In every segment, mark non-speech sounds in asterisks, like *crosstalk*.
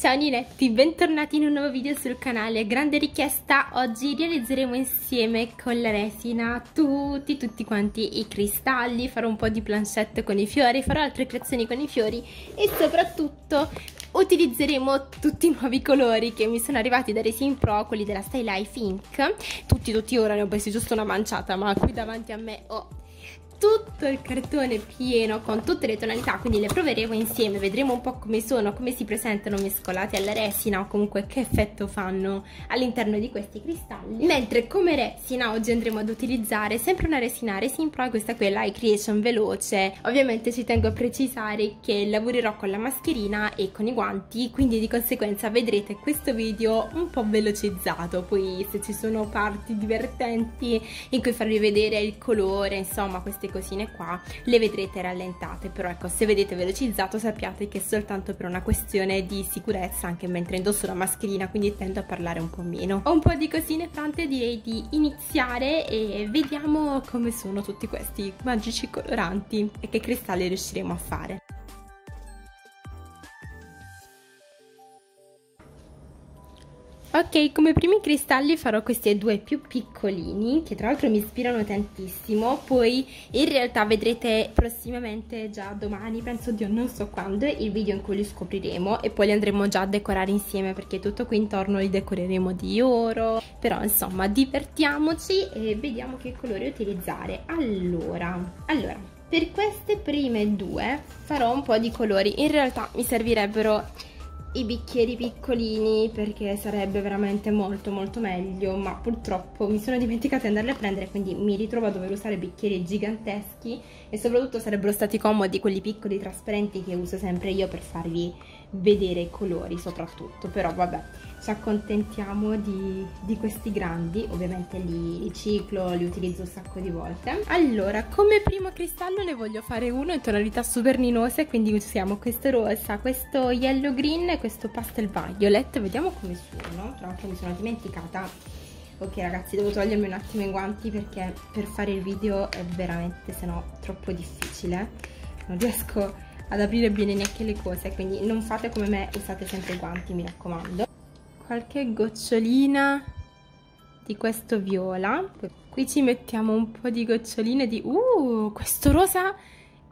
Ciao Ninetti, bentornati in un nuovo video sul canale. Grande richiesta, oggi realizzeremo insieme con la resina tutti, tutti quanti i cristalli, farò un po' di planchette con i fiori, farò altre creazioni con i fiori e soprattutto utilizzeremo tutti i nuovi colori che mi sono arrivati da Resin Pro, quelli della Style Life Ink. Tutti, tutti ora ne ho presi giusto una manciata, ma qui davanti a me ho tutto il cartone pieno con tutte le tonalità quindi le proveremo insieme vedremo un po' come sono come si presentano mescolati alla resina o comunque che effetto fanno all'interno di questi cristalli. Mentre come resina oggi andremo ad utilizzare sempre una resina Resin Pro questa qui è la Creation veloce. Ovviamente ci tengo a precisare che lavorerò con la mascherina e con i guanti quindi di conseguenza vedrete questo video un po' velocizzato poi se ci sono parti divertenti in cui farvi vedere il colore insomma queste cosine qua le vedrete rallentate. Però ecco se vedete velocizzato sappiate che è soltanto per una questione di sicurezza anche mentre indosso la mascherina quindi tendo a parlare un po' meno. Ho un po' di cosine tante direi di iniziare e vediamo come sono tutti questi magici coloranti e che cristalli riusciremo a fare Ok, come primi cristalli farò questi due più piccolini, che tra l'altro mi ispirano tantissimo, poi in realtà vedrete prossimamente già domani, penso Dio non so quando, il video in cui li scopriremo. E poi li andremo già a decorare insieme perché tutto qui intorno li decoreremo di oro, però insomma divertiamoci e vediamo che colore utilizzare. Allora, allora, per queste prime due farò un po' di colori, in realtà mi servirebbero i bicchieri piccolini perché sarebbe veramente molto molto meglio ma purtroppo mi sono dimenticata di andarli a prendere quindi mi ritrovo a dover usare bicchieri giganteschi e soprattutto sarebbero stati comodi quelli piccoli trasparenti che uso sempre io per farvi vedere i colori soprattutto però vabbè ci accontentiamo di, di questi grandi ovviamente li riciclo li utilizzo un sacco di volte. Allora come primo cristallo ne voglio fare uno in tonalità super ninose quindi usiamo questo rosa questo yellow green e questo pastel violet. Vediamo come sono. Tra l'altro mi sono dimenticata. Ok ragazzi devo togliermi un attimo i guanti perché per fare il video è veramente se no troppo difficile. Non riesco ad aprire bene neanche le cose quindi non fate come me usate sempre i guanti mi raccomando qualche gocciolina di questo viola. Qui ci mettiamo un po' di goccioline di uh questo rosa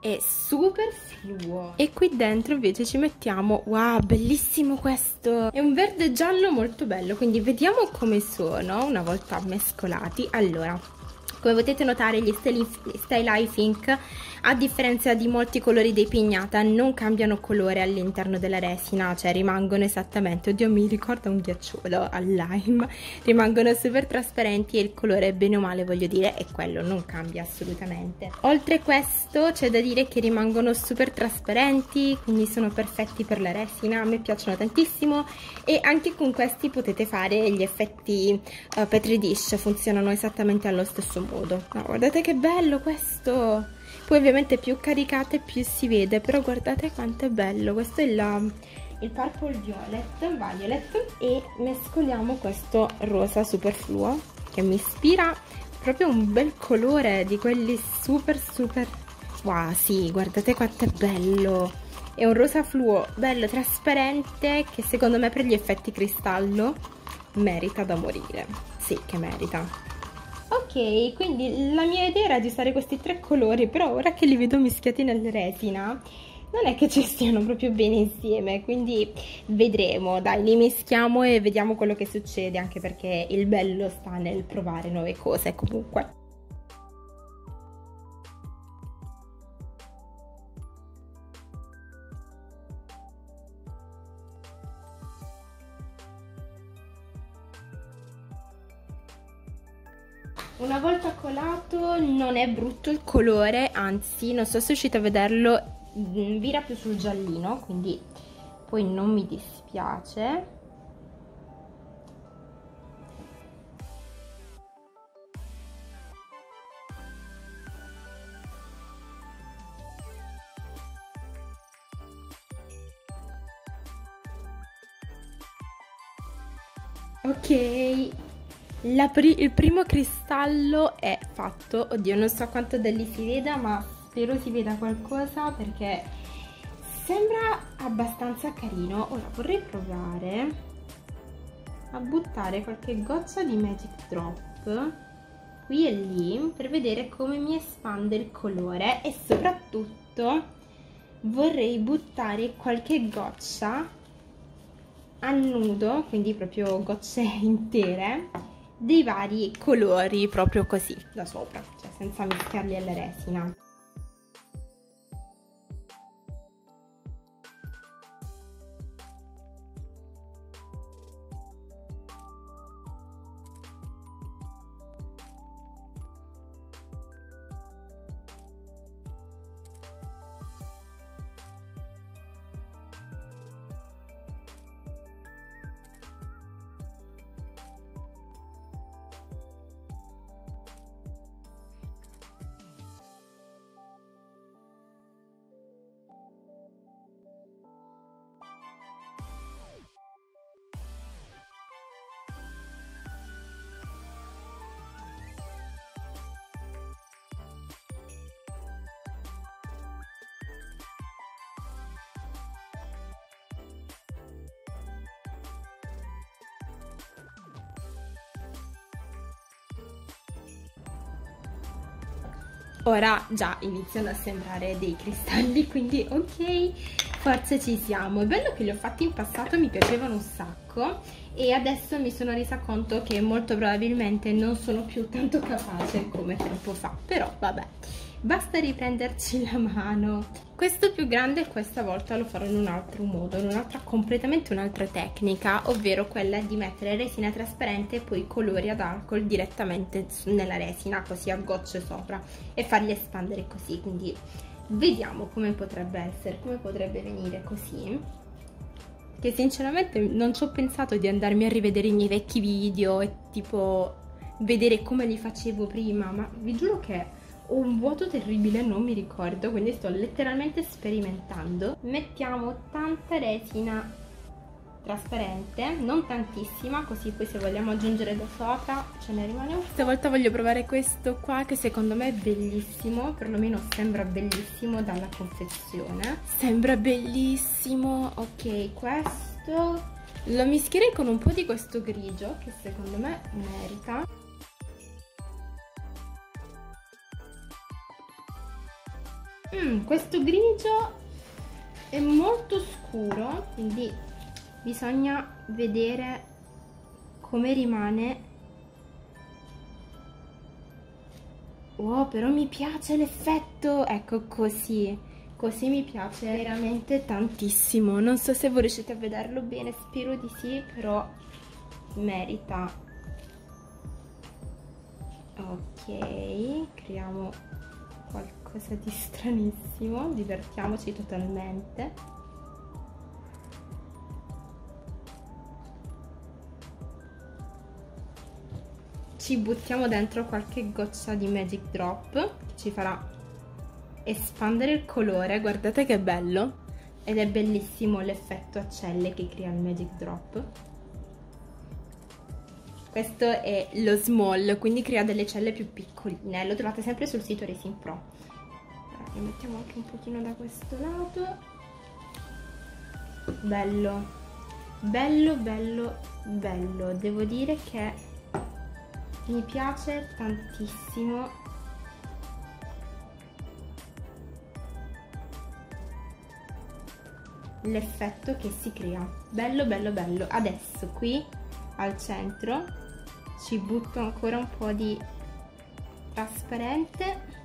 è super fluo e qui dentro invece ci mettiamo wow bellissimo questo. È un verde giallo molto bello quindi vediamo come sono una volta mescolati. Allora come potete notare gli Stay Life Ink, a differenza di molti colori dei pignata, non cambiano colore all'interno della resina, cioè rimangono esattamente, oddio mi ricorda un ghiacciolo al lime, rimangono super trasparenti e il colore bene o male voglio dire è quello, non cambia assolutamente. Oltre questo c'è da dire che rimangono super trasparenti, quindi sono perfetti per la resina, a me piacciono tantissimo e anche con questi potete fare gli effetti uh, Petri Dish, funzionano esattamente allo stesso modo modo no, guardate che bello questo. Poi ovviamente più caricate più si vede però guardate quanto è bello. Questo è la, il purple violet violet e mescoliamo questo rosa super fluo che mi ispira proprio un bel colore di quelli super super wow sì guardate quanto è bello. È un rosa fluo bello trasparente che secondo me per gli effetti cristallo merita da morire. Sì che merita Ok, quindi la mia idea era di usare questi tre colori, però ora che li vedo mischiati nella resina, non è che ci stiano proprio bene insieme, quindi vedremo, dai, li mischiamo e vediamo quello che succede, anche perché il bello sta nel provare nuove cose comunque. Una volta colato non è brutto il colore, anzi non so se riuscite a vederlo, mm, vira più sul giallino, quindi poi non mi dispiace. Pri il primo cristallo è fatto, oddio non so quanto da lì si veda ma spero si veda qualcosa perché sembra abbastanza carino. Ora vorrei provare a buttare qualche goccia di magic drop qui e lì per vedere come mi espande il colore e soprattutto vorrei buttare qualche goccia a nudo quindi proprio gocce *laughs* intere dei vari colori proprio così da sopra cioè senza mischiarli alla resina Ora già iniziano a sembrare dei cristalli, quindi ok, forse ci siamo. È bello che li ho fatti in passato, mi piacevano un sacco e adesso mi sono resa conto che molto probabilmente non sono più tanto capace come tempo fa, però vabbè basta riprenderci la mano. Questo più grande questa volta lo farò in un altro modo in un'altra completamente un'altra tecnica ovvero quella di mettere resina trasparente e poi colori ad alcol direttamente nella resina così a gocce sopra e farli espandere così. Quindi vediamo come potrebbe essere come potrebbe venire così. Che sinceramente non ci ho pensato di andarmi a rivedere i miei vecchi video e tipo vedere come li facevo prima ma vi giuro che un vuoto terribile, non mi ricordo, quindi sto letteralmente sperimentando. Mettiamo tanta resina trasparente, non tantissima, così poi se vogliamo aggiungere da sopra ce ne rimane un po'. Stavolta voglio provare questo qua che secondo me è bellissimo, perlomeno sembra bellissimo dalla confezione. Sembra bellissimo, ok, questo lo mischierei con un po' di questo grigio che secondo me merita. Mm, questo grigio è molto scuro, quindi bisogna vedere come rimane. Oh, però mi piace l'effetto! Ecco così, così mi piace veramente tantissimo. Non so se voi riuscite a vederlo bene, spero di sì, però merita. Ok, creiamo qualcosa di stranissimo, divertiamoci totalmente. Ci buttiamo dentro qualche goccia di Magic Drop, che ci farà espandere il colore, guardate che bello! Ed è bellissimo l'effetto a celle che crea il Magic Drop questo è lo small quindi crea delle celle più piccoline lo trovate sempre sul sito Resin Pro lo mettiamo anche un pochino da questo lato. Bello. Bello bello bello. Devo dire che mi piace tantissimo. L'effetto che si crea. Bello bello bello. Adesso qui al centro ci butto ancora un po' di trasparente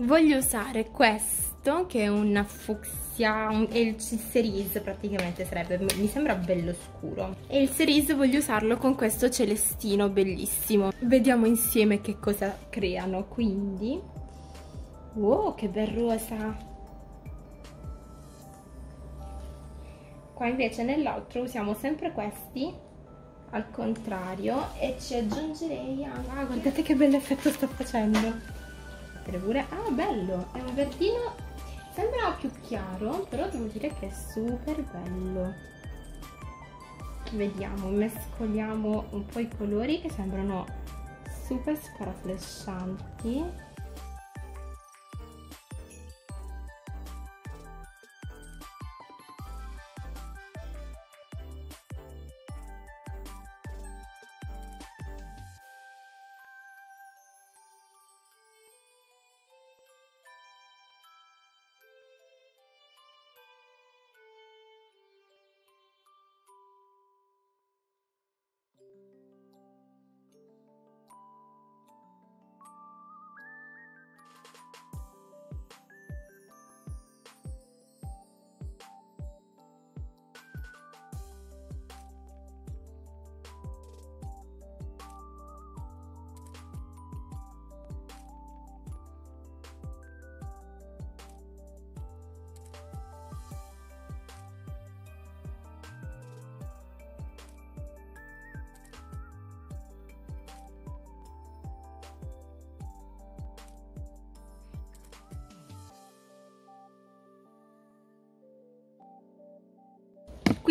voglio usare questo che è un fucsia un, è il cerise praticamente sarebbe mi sembra bello scuro. E il cerise voglio usarlo con questo celestino bellissimo. Vediamo insieme che cosa creano quindi. Wow che bel rosa. Qua invece nell'altro usiamo sempre questi al contrario e ci aggiungerei anche... Ah, guardate che bell'effetto sta facendo! Pure... Ah, bello! È un verdino... Sembra più chiaro, però devo dire che è super bello. Vediamo, mescoliamo un po' i colori che sembrano super sparaflescianti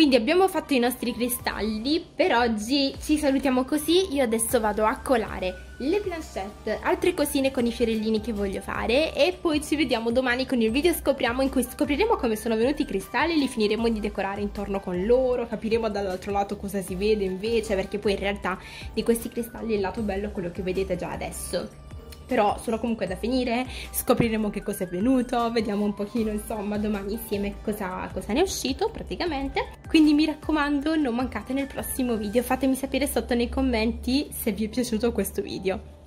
Quindi abbiamo fatto i nostri cristalli, per oggi ci salutiamo così, io adesso vado a colare le planchette, altre cosine con i fiorellini che voglio fare e poi ci vediamo domani con il video scopriamo in cui scopriremo come sono venuti i cristalli, li finiremo di decorare intorno con loro, capiremo dall'altro lato cosa si vede invece perché poi in realtà di questi cristalli il lato bello è quello che vedete già adesso però sono comunque da finire, scopriremo che cosa è venuto, vediamo un pochino insomma domani insieme cosa, cosa ne è uscito praticamente. Quindi mi raccomando non mancate nel prossimo video, fatemi sapere sotto nei commenti se vi è piaciuto questo video.